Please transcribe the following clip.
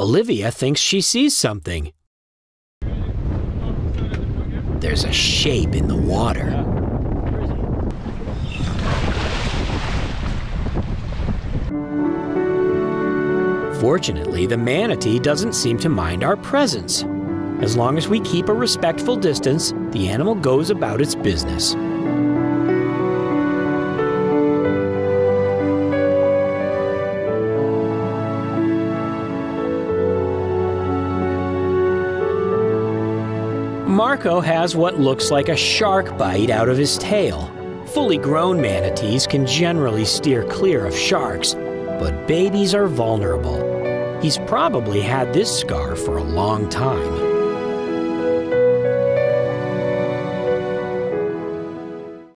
Olivia thinks she sees something. There's a shape in the water. Fortunately, the manatee doesn't seem to mind our presence. As long as we keep a respectful distance, the animal goes about its business. Marco has what looks like a shark bite out of his tail. Fully grown manatees can generally steer clear of sharks, but babies are vulnerable. He's probably had this scar for a long time.